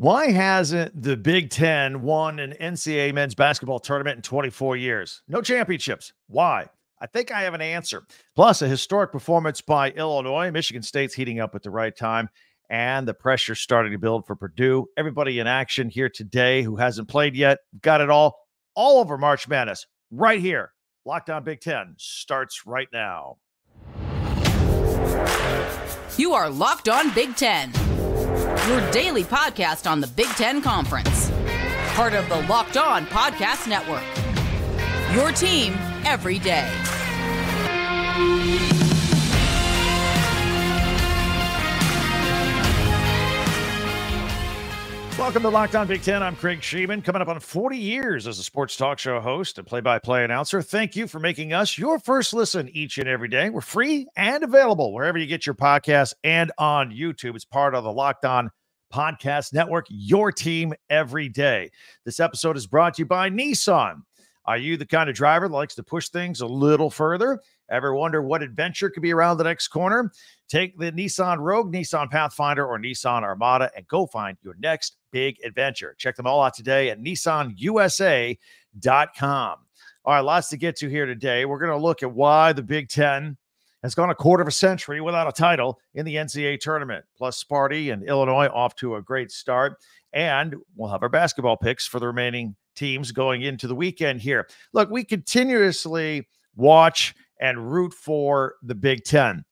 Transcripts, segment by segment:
Why hasn't the Big Ten won an NCAA men's basketball tournament in 24 years? No championships. Why? I think I have an answer. Plus, a historic performance by Illinois. Michigan State's heating up at the right time, and the pressure starting to build for Purdue. Everybody in action here today who hasn't played yet. Got it all, all over March Madness right here. Locked On Big Ten starts right now. You are Locked On Big Ten your daily podcast on the Big Ten Conference. Part of the Locked On Podcast Network. Your team every day. Welcome to Locked On Big Ten. I'm Craig Shemon, coming up on 40 years as a sports talk show host and play by play announcer. Thank you for making us your first listen each and every day. We're free and available wherever you get your podcasts and on YouTube. It's part of the Locked On Podcast Network, your team every day. This episode is brought to you by Nissan. Are you the kind of driver that likes to push things a little further? Ever wonder what adventure could be around the next corner? Take the Nissan Rogue, Nissan Pathfinder, or Nissan Armada and go find your next big adventure. Check them all out today at nissanusa.com. All right, lots to get to here today. We're going to look at why the Big Ten has gone a quarter of a century without a title in the NCAA tournament. Plus, Sparty and Illinois off to a great start. And we'll have our basketball picks for the remaining teams going into the weekend here. Look, we continuously watch and root for the Big Ten.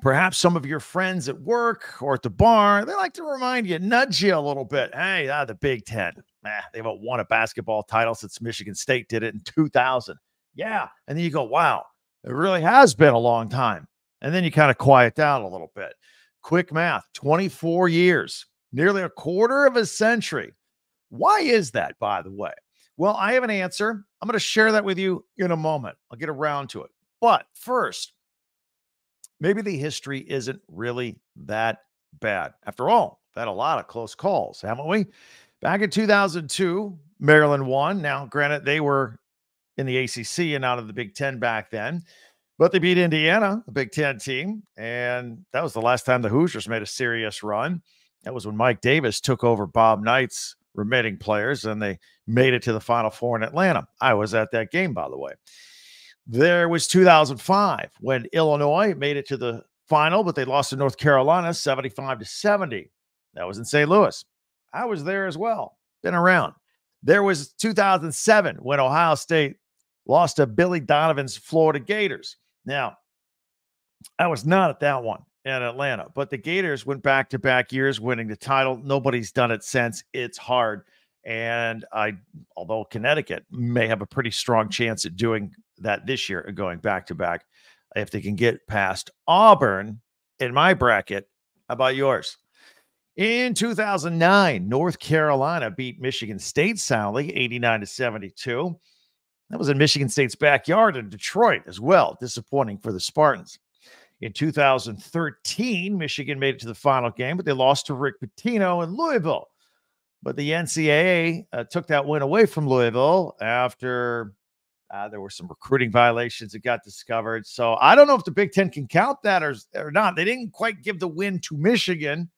Perhaps some of your friends at work or at the bar, they like to remind you, nudge you a little bit. Hey, ah, the Big Ten, nah, they haven't won a basketball title since Michigan State did it in 2000. Yeah. And then you go, wow, it really has been a long time. And then you kind of quiet down a little bit. Quick math 24 years, nearly a quarter of a century. Why is that, by the way? Well, I have an answer. I'm going to share that with you in a moment. I'll get around to it. But first, maybe the history isn't really that bad. After all, had a lot of close calls, haven't we? Back in 2002, Maryland won. Now, granted, they were in the ACC and out of the Big Ten back then. But they beat Indiana, the Big Ten team. And that was the last time the Hoosiers made a serious run. That was when Mike Davis took over Bob Knight's remitting players and they made it to the Final Four in Atlanta. I was at that game, by the way. There was 2005 when Illinois made it to the final, but they lost to North Carolina 75 to 70. That was in St. Louis. I was there as well, been around. There was 2007 when Ohio State lost to Billy Donovan's Florida Gators. Now, I was not at that one in Atlanta, but the Gators went back to back years winning the title. Nobody's done it since. It's hard. And I, although Connecticut may have a pretty strong chance at doing that this year and going back to back, if they can get past Auburn in my bracket, how about yours? In 2009, North Carolina beat Michigan State soundly 89 to 72. That was in Michigan State's backyard in Detroit as well. Disappointing for the Spartans. In 2013, Michigan made it to the final game, but they lost to Rick Pitino in Louisville. But the NCAA uh, took that win away from Louisville after uh, there were some recruiting violations that got discovered. So I don't know if the Big Ten can count that or, or not. They didn't quite give the win to Michigan.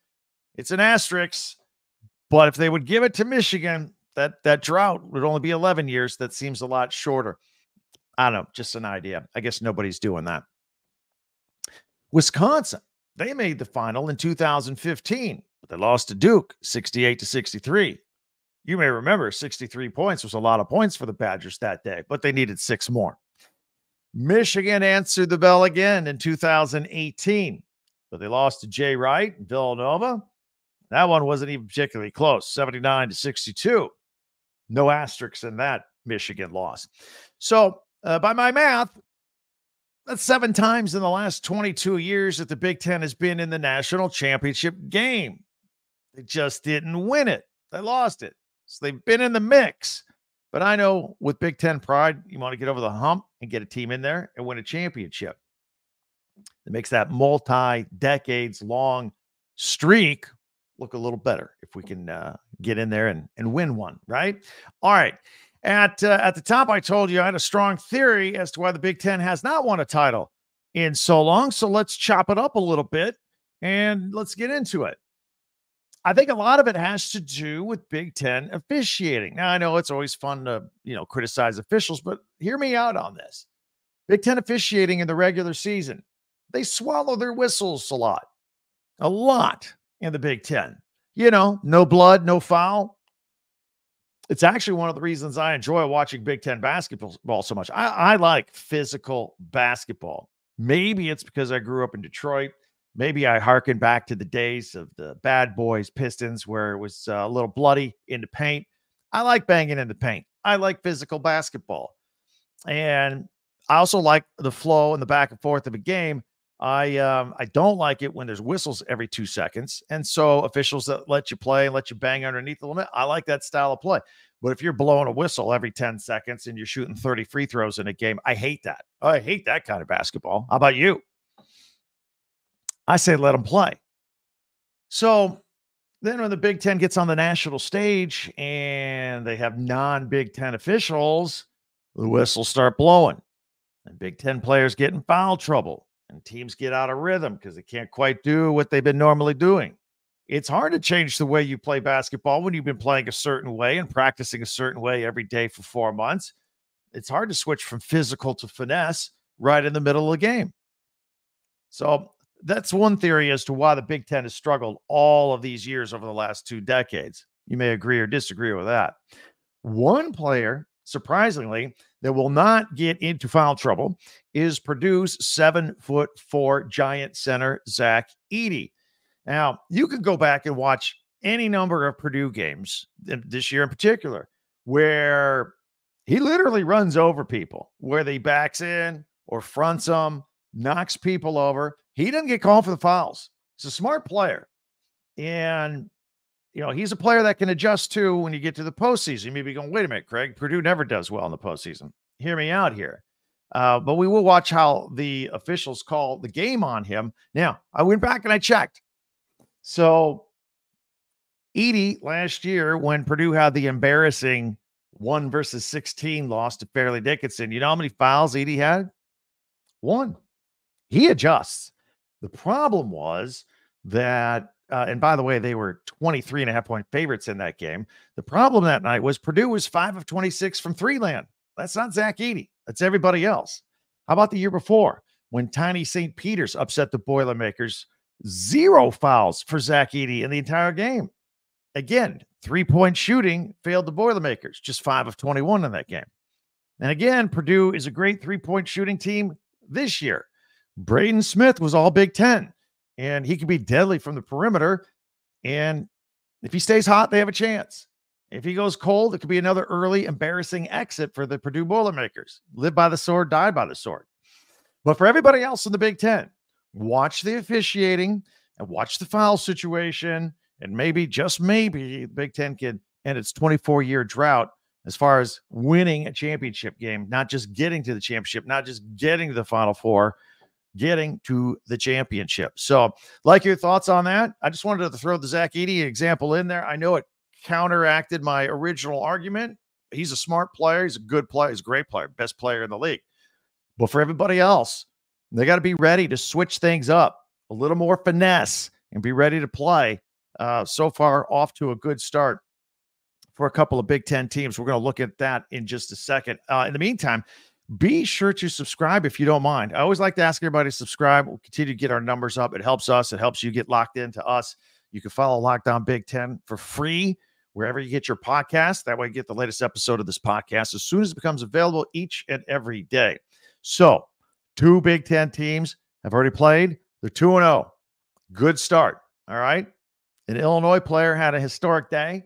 It's an asterisk. But if they would give it to Michigan, that that drought would only be 11 years. That seems a lot shorter. I don't know, just an idea. I guess nobody's doing that. Wisconsin, they made the final in 2015, but they lost to Duke 68 to 63. You may remember 63 points was a lot of points for the Badgers that day, but they needed six more. Michigan answered the bell again in 2018, but they lost to Jay Wright, and Villanova. That one wasn't even particularly close, 79 to 62. No asterisks in that Michigan loss. So, uh, by my math, that's seven times in the last 22 years that the Big Ten has been in the national championship game. They just didn't win it, they lost it. So, they've been in the mix. But I know with Big Ten pride, you want to get over the hump and get a team in there and win a championship. It makes that multi decades long streak look a little better if we can uh, get in there and, and win one, right? All right. At uh, at the top, I told you I had a strong theory as to why the Big Ten has not won a title in so long. So let's chop it up a little bit and let's get into it. I think a lot of it has to do with Big Ten officiating. Now, I know it's always fun to, you know, criticize officials, but hear me out on this. Big Ten officiating in the regular season, they swallow their whistles a lot, a lot in the Big Ten. You know, no blood, no foul. It's actually one of the reasons I enjoy watching Big Ten basketball so much. I, I like physical basketball. Maybe it's because I grew up in Detroit maybe I harken back to the days of the bad boys Pistons where it was uh, a little bloody in the paint. I like banging in the paint. I like physical basketball. And I also like the flow and the back and forth of a game. I um, I don't like it when there's whistles every two seconds. And so officials that let you play and let you bang underneath the limit, I like that style of play. But if you're blowing a whistle every 10 seconds and you're shooting 30 free throws in a game, I hate that. I hate that kind of basketball. How about you? I say let them play. So then when the Big Ten gets on the national stage and they have non Big Ten officials, the whistles start blowing. And Big Ten players get in foul trouble and teams get out of rhythm because they can't quite do what they've been normally doing. It's hard to change the way you play basketball when you've been playing a certain way and practicing a certain way every day for four months. It's hard to switch from physical to finesse right in the middle of the game. So that's one theory as to why the Big Ten has struggled all of these years over the last two decades. You may agree or disagree with that. One player, surprisingly, that will not get into foul trouble is Purdue's seven foot four giant center, Zach Edey. Now, you can go back and watch any number of Purdue games this year in particular where he literally runs over people, where he backs in or fronts them, knocks people over. He doesn't get called for the fouls. He's a smart player. And, you know, he's a player that can adjust to when you get to the postseason. You may be going, wait a minute, Craig, Purdue never does well in the postseason. Hear me out here. Uh, but we will watch how the officials call the game on him. Now, I went back and I checked. So, Edey last year, when Purdue had the embarrassing one versus 16 loss to Fairleigh Dickinson, you know how many fouls Edey had? One. He adjusts. The problem was that, uh, and by the way, they were 23 and a half point favorites in that game. The problem that night was Purdue was five of 26 from three land. That's not Zach Edey. That's everybody else. How about the year before when Tiny St. Peter's upset the Boilermakers? Zero fouls for Zach Edey in the entire game. Again, three point shooting failed the Boilermakers, just five of 21 in that game. And again, Purdue is a great three point shooting team this year. Braden Smith was all Big Ten, and he can be deadly from the perimeter. And if he stays hot, they have a chance. If he goes cold, it could be another early embarrassing exit for the Purdue Boilermakers. Live by the sword, die by the sword. But for everybody else in the Big Ten, watch the officiating and watch the foul situation. And maybe, just maybe, the Big Ten can end its 24 year drought as far as winning a championship game, not just getting to the championship, not just getting to the Final Four, getting to the championship. So, like your thoughts on that? I just wanted to throw the Zach Edey example in there. I know it counteracted my original argument. He's a smart player. He's a good player. He's a great player, best player in the league. But for everybody else, they got to be ready to switch things up a little more finesse and be ready to play. Uh, so far, off to a good start for a couple of Big Ten teams. We're going to look at that in just a second. Uh, in the meantime, be sure to subscribe if you don't mind. I always like to ask everybody to subscribe. We'll continue to get our numbers up. It helps us, it helps you get locked into us. You can follow Locked On Big Ten for free wherever you get your podcast. That way, you get the latest episode of this podcast as soon as it becomes available each and every day. So, two Big Ten teams have already played. They're 2 0. Good start. All right. An Illinois player had a historic day.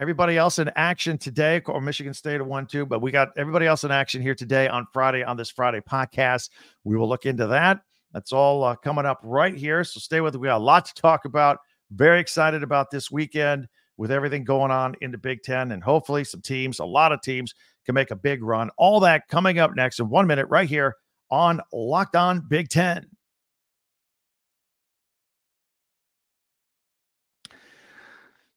Everybody else in action today, or Michigan State at one two, but we got everybody else in action here today on Friday on this Friday podcast. We will look into that. That's all uh, coming up right here. So stay with us. We got a lot to talk about. Very excited about this weekend with everything going on in the Big Ten, and hopefully some teams, a lot of teams, can make a big run. All that coming up next in one minute, right here on Locked On Big Ten.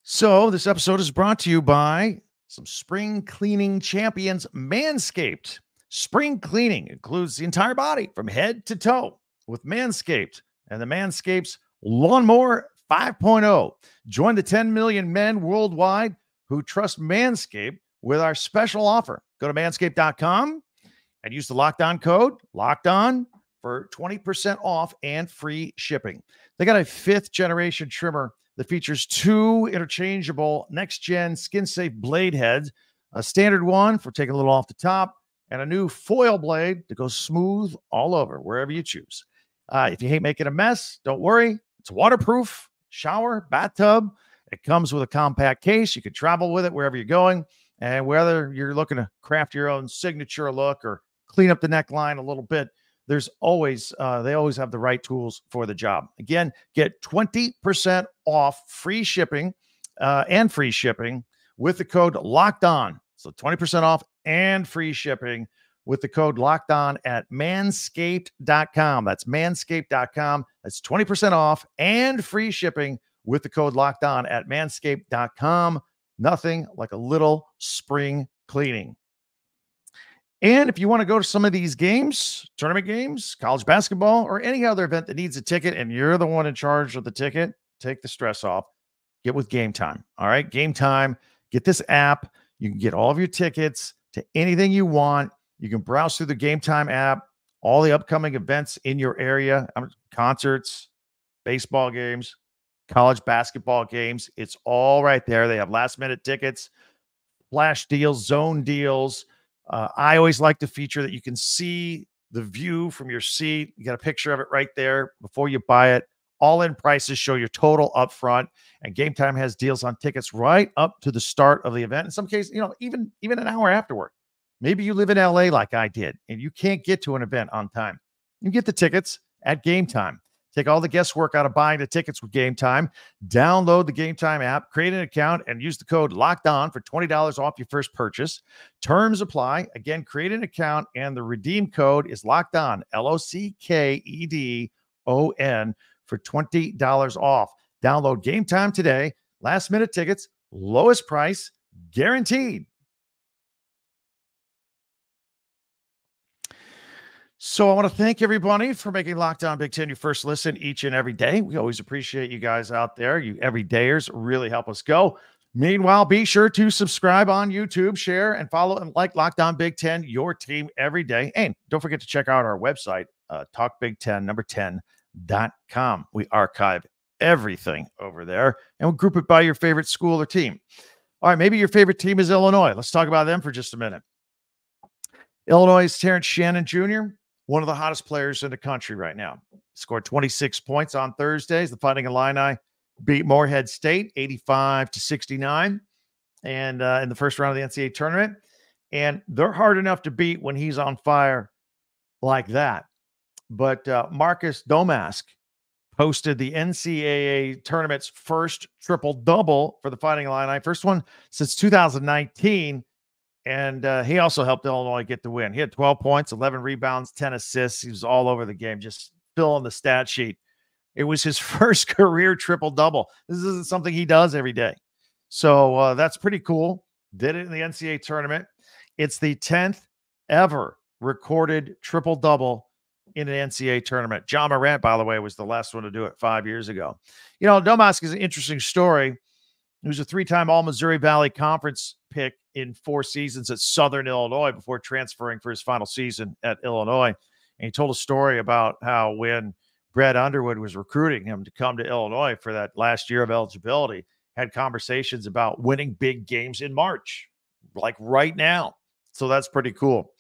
So, this episode is brought to you by some spring cleaning champions, Manscaped. Spring cleaning includes the entire body from head to toe with Manscaped and the Manscaped's Lawnmower 5.0. Join the 10 million men worldwide who trust Manscaped with our special offer. Go to manscaped.com and use the lockdown code locked on for 20% off and free shipping. They got a fifth generation trimmer that features two interchangeable next gen skin safe blade heads, a standard one for taking a little off the top, and a new foil blade that goes smooth all over wherever you choose. Uh, if you hate making a mess, don't worry. It's waterproof, shower, bathtub. It comes with a compact case. You can travel with it wherever you're going. And whether you're looking to craft your own signature look or clean up the neckline a little bit, there's always uh, they always have the right tools for the job. Again, get 20% off free shipping uh, and free shipping with the code locked on. So 20% off and free shipping with the code locked on at manscaped.com. That's manscaped.com. That's 20% off and free shipping with the code locked on at manscaped.com. Nothing like a little spring cleaning. And if you want to go to some of these games, tournament games, college basketball, or any other event that needs a ticket, and you're the one in charge of the ticket, take the stress off. Get with Game Time. All right. Game Time. Get this app. You can get all of your tickets to anything you want. You can browse through the Game Time app, all the upcoming events in your area, concerts, baseball games, college basketball games. It's all right there. They have last minute tickets, flash deals, zone deals uh, I always like the feature that you can see the view from your seat. You got a picture of it right there before you buy it. All in prices show your total up front, and Game Time has deals on tickets right up to the start of the event. In some cases, you know, even even an hour afterward. Maybe you live in LA like I did, and you can't get to an event on time. You get the tickets at Game Time. Take all the guesswork out of buying the tickets with Game Time. Download the Game Time app, create an account, and use the code Locked On for twenty dollars off your first purchase. Terms apply. Again, create an account, and the redeem code is Locked On. L O C K E D O N for twenty dollars off. Download Game Time today. Last minute tickets, lowest price, guaranteed. So I want to thank everybody for making Locked On Big Ten your first listen each and every day. We always appreciate you guys out there. You everydayers really help us go. Meanwhile, be sure to subscribe on YouTube, share, and follow and like Locked On Big Ten, your team every day. And don't forget to check out our website, uh, Talk Big Ten, number 10.com. We archive everything over there and we'll group it by your favorite school or team. All right, maybe your favorite team is Illinois. Let's talk about them for just a minute. Illinois' Terrence Shannon Jr one of the hottest players in the country right now. Scored 26 points on Thursdays. The Fighting Illini beat Morehead State 85 to 69 and uh, in the first round of the NCAA tournament. And they're hard enough to beat when he's on fire like that. But uh, Marcus Domask posted the NCAA tournament's first triple double for the Fighting Illini, first one since 2019 and uh, he also helped Illinois get the win. He had 12 points, 11 rebounds, 10 assists. He was all over the game, just filling the stat sheet. It was his first career triple double. This isn't something he does every day. So uh, that's pretty cool. Did it in the NCAA tournament. It's the 10th ever recorded triple double in an NCAA tournament. Ja Morant, by the way, was the last one to do it five years ago. You know, Domask is an interesting story. He was a three time All Missouri Valley Conference pick in four seasons at Southern Illinois before transferring for his final season at Illinois. And he told a story about how when Brad Underwood was recruiting him to come to Illinois for that last year of eligibility, had conversations about winning big games in March, like right now. So that's pretty cool.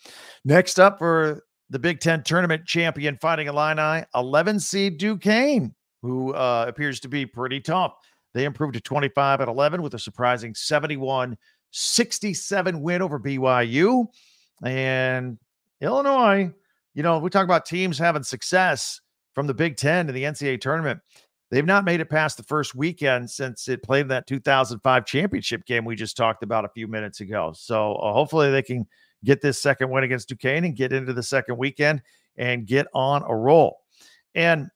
Next up for the Big Ten tournament champion fighting Illini, 11 seed Duquesne, who uh, appears to be pretty tough. They improved to 25 at 11 with a surprising 71 67 win over BYU. And Illinois, you know, we talk about teams having success from the Big Ten to the NCAA tournament. They've not made it past the first weekend since it played that 2005 championship game we just talked about a few minutes ago. So uh, hopefully they can get this second win against Duquesne and get into the second weekend and get on a roll. And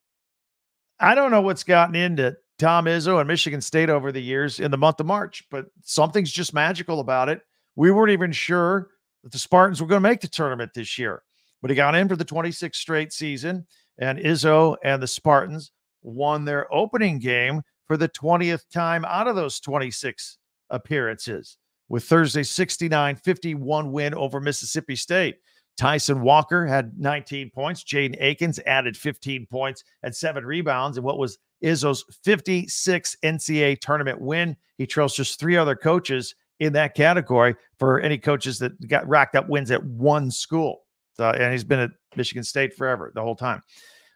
I don't know what's gotten into Tom Izzo and Michigan State over the years in the month of March, but something's just magical about it. We weren't even sure that the Spartans were going to make the tournament this year, but he got in for the 26th straight season, and Izzo and the Spartans won their opening game for the 20th time out of those 26 appearances with Thursday's 69 51 win over Mississippi State. Tyson Walker had 19 points. Jaden Akins added 15 points and seven rebounds in what was Izzo's 56 NCAA tournament win. He trails just three other coaches in that category for any coaches that got racked up wins at one school. Uh, and he's been at Michigan State forever, the whole time.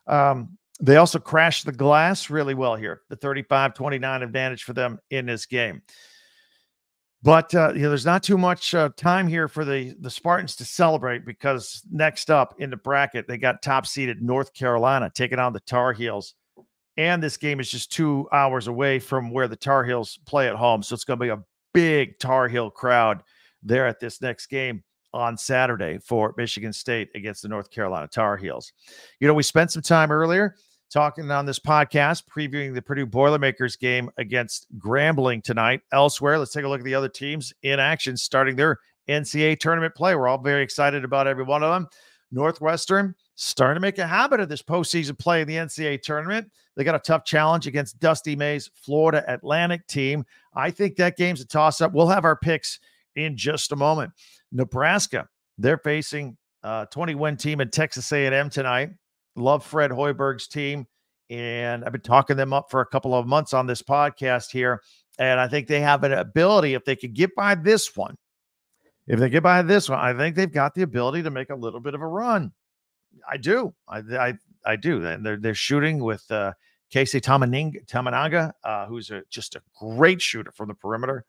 Um, they also crashed the glass really well here, the 35 29 advantage for them in this game. But uh, you know, there's not too much uh, time here for the the Spartans to celebrate because next up in the bracket they got top seeded North Carolina taking on the Tar Heels, and this game is just two hours away from where the Tar Heels play at home, so it's going to be a big Tar Heel crowd there at this next game on Saturday for Michigan State against the North Carolina Tar Heels. You know, we spent some time earlier talking on this podcast, previewing the Purdue Boilermakers game against Grambling tonight. Elsewhere, let's take a look at the other teams in action starting their NCAA tournament play. We're all very excited about every one of them. Northwestern starting to make a habit of this postseason play in the NCAA tournament. They got a tough challenge against Dusty May's Florida Atlantic team. I think that game's a toss up. We'll have our picks in just a moment. Nebraska, they're facing a 20 win team in Texas A&M tonight. Love Fred Hoiberg's team. And I've been talking them up for a couple of months on this podcast here. And I think they have an ability, if they could get by this one, if they get by this one, I think they've got the ability to make a little bit of a run. I do. I I, I do. And they're they're shooting with uh Keisei Tominaga, uh, who's a, just a great shooter from the perimeter.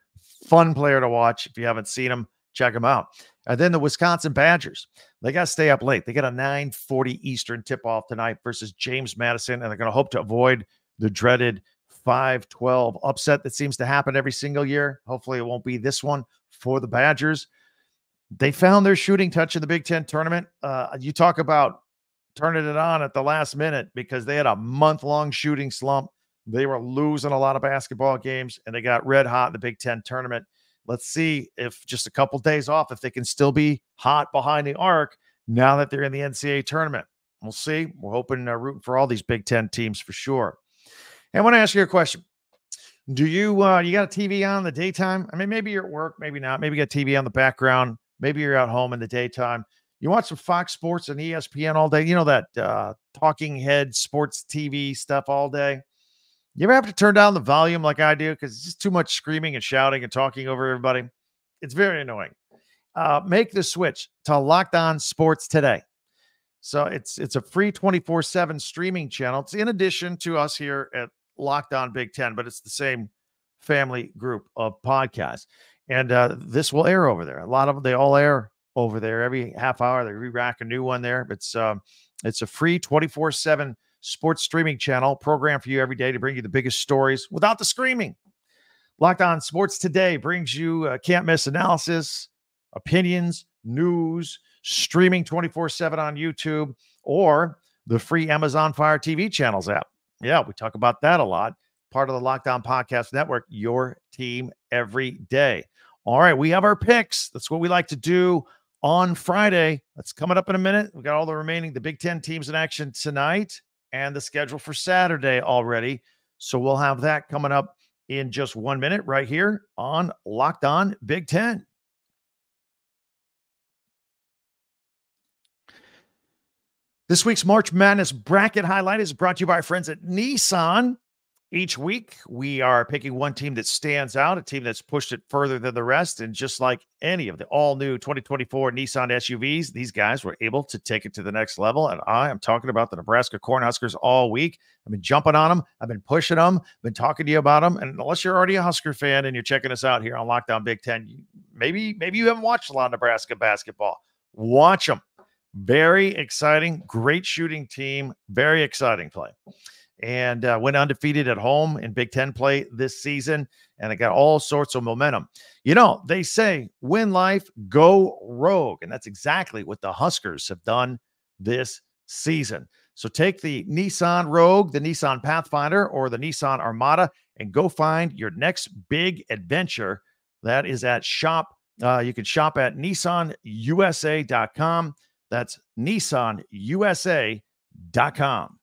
Fun player to watch. If you haven't seen him, check him out. And then the Wisconsin Badgers. They got to stay up late. They got a 9:40 Eastern tip-off tonight versus James Madison, and they're going to hope to avoid the dreaded 5-12 upset that seems to happen every single year. Hopefully, it won't be this one for the Badgers. They found their shooting touch in the Big Ten tournament. Uh, you talk about turning it on at the last minute because they had a month-long shooting slump. They were losing a lot of basketball games, and they got red hot in the Big Ten tournament. Let's see if just a couple days off, if they can still be hot behind the arc now that they're in the NCAA tournament. We'll see. We're hoping, uh, rooting for all these Big Ten teams for sure. And I want to ask you a question. Do you uh, you got a TV on in the daytime? I mean, maybe you're at work, maybe not. Maybe you got TV on the background. Maybe you're at home in the daytime. You watch some Fox Sports and ESPN all day. You know that uh, talking head sports TV stuff all day. You ever have to turn down the volume like I do because it's just too much screaming and shouting and talking over everybody? It's very annoying. Uh, make the switch to Locked On Sports today. So it's it's a free 24/7 streaming channel. It's in addition to us here at Locked On Big 10, but it's the same family group of podcasts. And uh, this will air over there. A lot of them they all air over there every half hour. They re-rack a new one there. It's um, it's a free 24/7 sports streaming channel program for you every day to bring you the biggest stories without the screaming. Locked On Sports Today brings you uh, can't miss analysis, opinions, news, streaming 24 7 on YouTube or the free Amazon Fire TV channels app. Yeah, we talk about that a lot. Part of the Locked On Podcast Network, your team every day. All right, we have our picks. That's what we like to do on Friday. That's coming up in a minute. We got all the remaining, the Big Ten teams in action tonight and the schedule for Saturday already. So we'll have that coming up in just one minute right here on Locked On Big Ten. This week's March Madness bracket highlight is brought to you by our friends at Nissan. Each week, we are picking one team that stands out, a team that's pushed it further than the rest. And just like any of the all new 2024 Nissan SUVs, these guys were able to take it to the next level. And I am talking about the Nebraska Cornhuskers all week. I've been jumping on them, I've been pushing them, been talking to you about them. And unless you're already a Husker fan and you're checking us out here on Locked On Big Ten, maybe maybe you haven't watched a lot of Nebraska basketball. Watch them. Very exciting, great shooting team, very exciting play and uh, went undefeated at home in Big Ten play this season. And it got all sorts of momentum. You know, they say win life, go rogue. And that's exactly what the Huskers have done this season. So take the Nissan Rogue, the Nissan Pathfinder, or the Nissan Armada and go find your next big adventure. That is at shop. Uh, you can shop at nissanusa.com. That's nissanusa.com.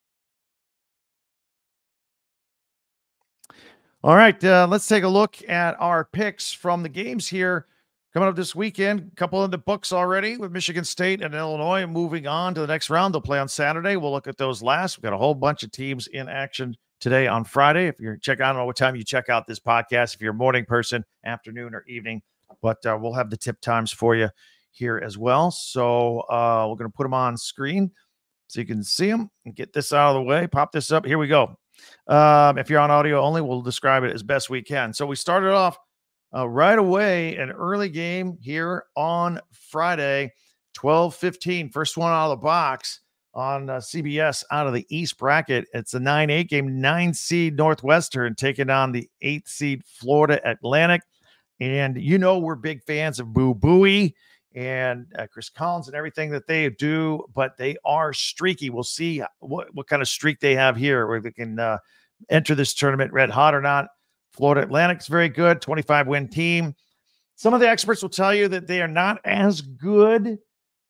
All right, uh, let's take a look at our picks from the games here coming up this weekend. A couple in the books already with Michigan State and Illinois moving on to the next round. They'll play on Saturday. We'll look at those last. We've got a whole bunch of teams in action today on Friday. If you're check, I don't know what time you check out this podcast. If you're a morning person, afternoon or evening, but uh, we'll have the tip times for you here as well. So uh, we're going to put them on screen so you can see them and get this out of the way. Pop this up. Here we go. Um, if you're on audio only, we'll describe it as best we can. So we started off uh, right away an early game here on Friday, 12 15. First one out of the box on uh, CBS out of the East bracket. It's a 9 8 game, nine seed Northwestern taking on the eighth seed Florida Atlantic. And you know, we're big fans of Boo Buie and uh, Chris Collins and everything that they do, but they are streaky. We'll see what, what kind of streak they have here where they can uh, enter this tournament red hot or not. Florida Atlantic's very good, 25 win team. Some of the experts will tell you that they are not as good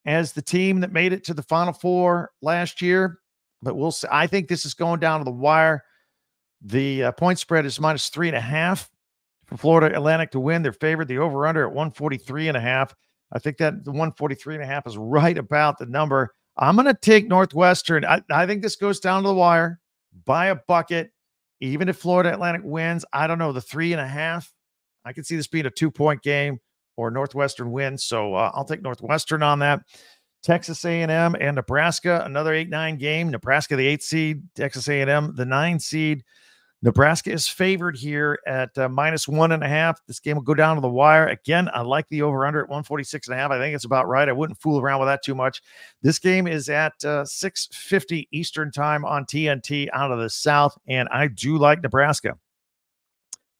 as the team that made it to the Final Four last year, but we'll see. I think this is going down to the wire. The uh, point spread is minus three and a half for Florida Atlantic to win. They're favored. The over under at 143 and a half. I think that the 143 and a half is right about the number. I'm going to take Northwestern. I, I think this goes down to the wire by a bucket. Even if Florida Atlantic wins, I don't know, the three and a half. I can see this being a two point game or Northwestern wins. So uh, I'll take Northwestern on that. Texas A&M and Nebraska, another 8-9 game. Nebraska, the eight seed. Texas A&M, the nine seed. Nebraska is favored here at uh, minus one and a half. This game will go down to the wire. Again, I like the over under at 146 and a half. I think it's about right. I wouldn't fool around with that too much. This game is at uh, 650 Eastern time on TNT out of the South. And I do like Nebraska.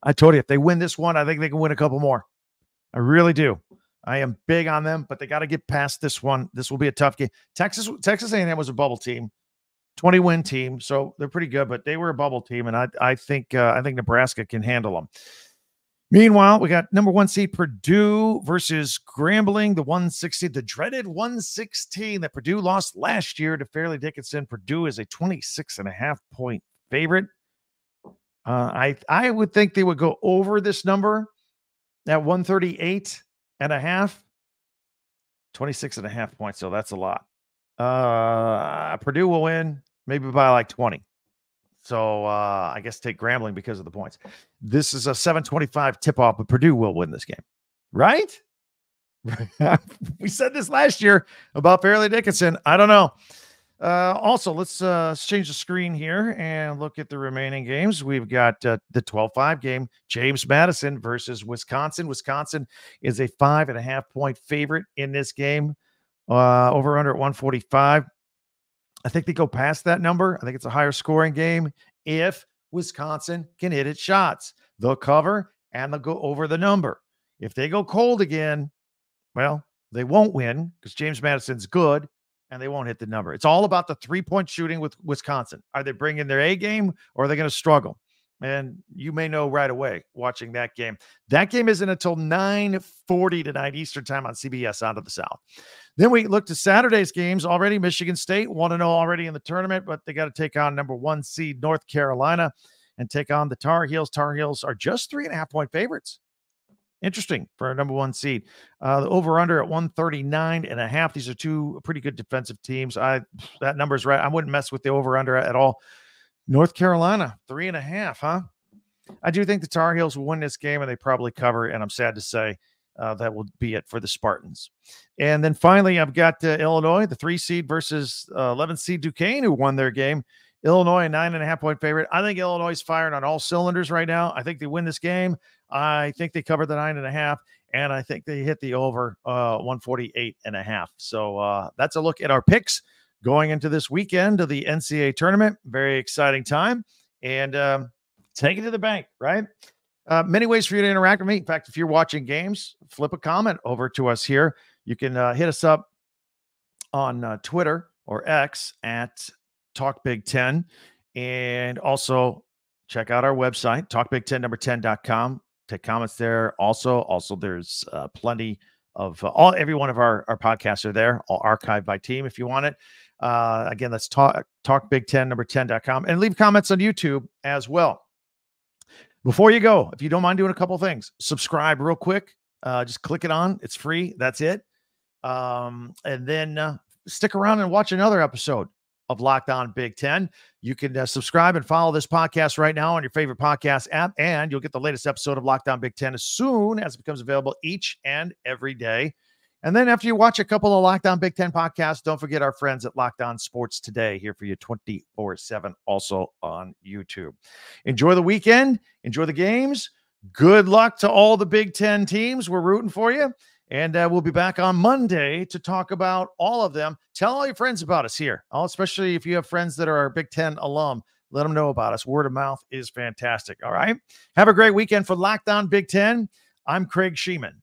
I told you if they win this one, I think they can win a couple more. I really do. I am big on them, but they got to get past this one. This will be a tough game. Texas, Texas A&M was a bubble team. 20 win team, so they're pretty good, but they were a bubble team, and I I think uh, I think Nebraska can handle them. Meanwhile, we got number one seed Purdue versus Grambling, the 160, the dreaded 116 that Purdue lost last year to Fairleigh Dickinson. Purdue is a 26 and a half point favorite. Uh, I I would think they would go over this number at 138 and a half. 26 and a half points, so that's a lot. Uh, Purdue will win maybe by like 20. So uh, I guess take Grambling because of the points. This is a 725 tip off, but Purdue will win this game, right? we said this last year about Fairleigh Dickinson. I don't know. Uh, also, let's uh, change the screen here and look at the remaining games. We've got uh, the 12 5 game, James Madison versus Wisconsin. Wisconsin is a five and a half point favorite in this game, uh, over under at 145. I think they go past that number. I think it's a higher scoring game if Wisconsin can hit its shots. They'll cover and they'll go over the number. If they go cold again, well, they won't win because James Madison's good and they won't hit the number. It's all about the three point shooting with Wisconsin. Are they bringing their A game or are they going to struggle? And you may know right away watching that game. That game isn't until 9 40 tonight Eastern time on CBS out of the South. Then we look to Saturday's games already. Michigan State want to know already in the tournament, but they got to take on number one seed North Carolina and take on the Tar Heels. Tar Heels are just three and a half point favorites. Interesting for a number one seed. Uh, the over under at 139 and a half. These are two pretty good defensive teams. I that number is right. I wouldn't mess with the over under at all. North Carolina, three and a half, huh? I do think the Tar Heels will win this game and they probably cover. And I'm sad to say uh, that will be it for the Spartans. And then finally, I've got uh, Illinois, the three seed versus uh, 11 seed Duquesne, who won their game. Illinois, a nine and a half point favorite. I think Illinois is firing on all cylinders right now. I think they win this game. I think they cover the nine and a half, and I think they hit the over uh, 148 and a half. So uh, that's a look at our picks going into this weekend of the NCAA tournament. Very exciting time. And um, take it to the bank, right? Uh, many ways for you to interact with me. In fact, if you're watching games, flip a comment over to us here. You can uh, hit us up on uh, Twitter or X at Talk Big Ten. And also check out our website, talkbig10 number 10.com. Take comments there. Also, also there's uh, plenty of uh, all every one of our, our podcasts are there, all archived by team if you want it. Uh, again, let's talk talk big 10 number 10.com and leave comments on YouTube as well. Before you go, if you don't mind doing a couple things, subscribe real quick. Uh, just click it on. It's free. That's it. Um, and then uh, stick around and watch another episode of Locked On Big Ten. You can uh, subscribe and follow this podcast right now on your favorite podcast app, and you'll get the latest episode of Locked On Big Ten as soon as it becomes available each and every day. And then after you watch a couple of Locked On Big Ten podcasts, don't forget our friends at Locked On Sports Today here for you 24 7, also on YouTube. Enjoy the weekend, enjoy the games. Good luck to all the Big Ten teams. We're rooting for you. And uh, we'll be back on Monday to talk about all of them. Tell all your friends about us here, especially if you have friends that are our Big Ten alum. Let them know about us. Word of mouth is fantastic. All right. Have a great weekend for Locked On Big Ten. I'm Craig Shemon.